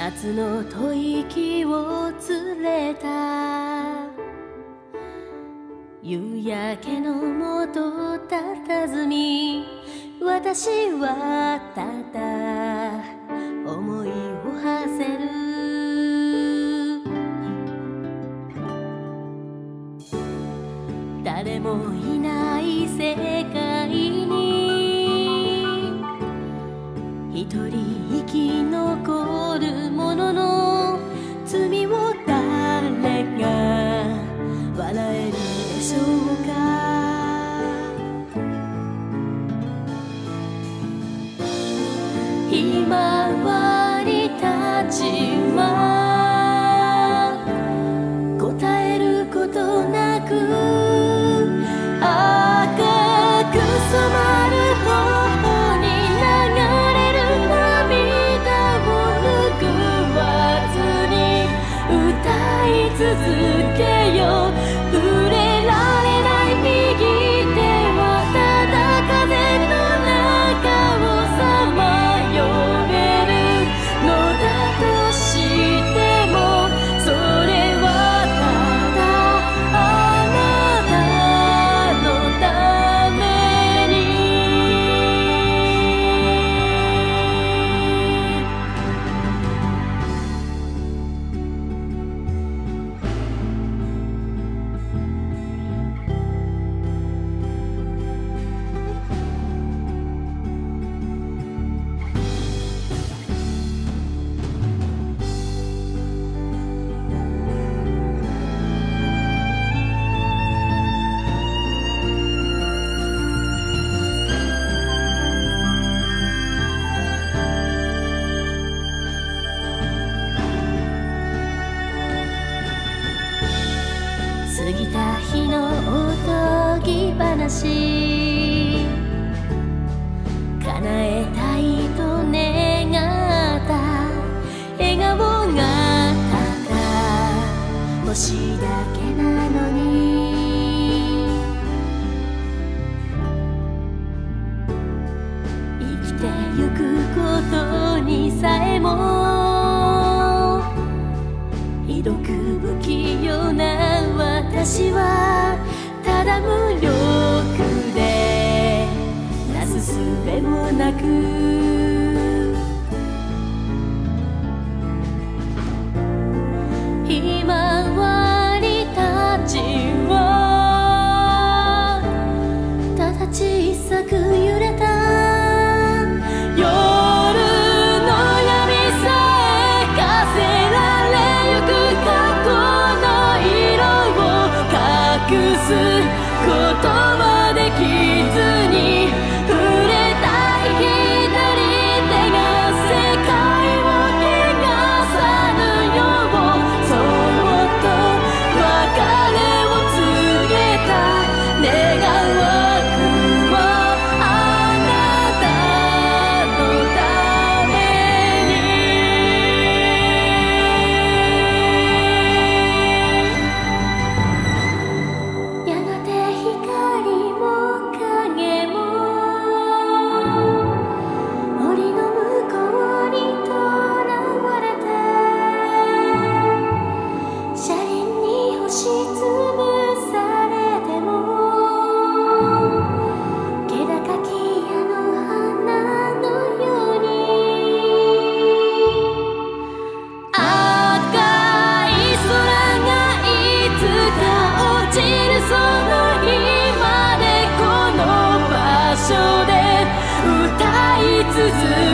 夏の吐息を連れた。夕焼けのもとたたずみ私はただ思いを馳せる。誰もひまわりたちは話。叶えたいと願った。笑顔がたか。もしだけなのに。生きてゆくことにさえも。ひどく不器用な私は。ただ無料 chacune. 世子。